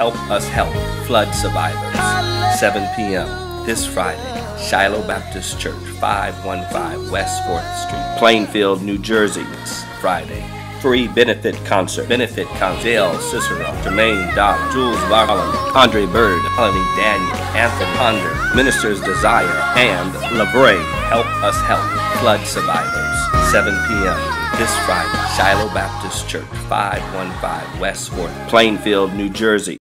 Help Us Help Flood Survivors. 7 p.m. this Friday. Shiloh Baptist Church, 515 West 4th Street, Plainfield, New Jersey. Friday. Free benefit concert. Benefit concert. Dale Cicero, Jermaine Dolly, Jules Barlow, Andre Bird, Melanie Daniel, Anthony Ponder, Minister's Desire, and LeBray. Help Us Help Flood Survivors. 7 p.m this Friday, Shiloh Baptist Church, 515 West 4th, Plainfield, New Jersey.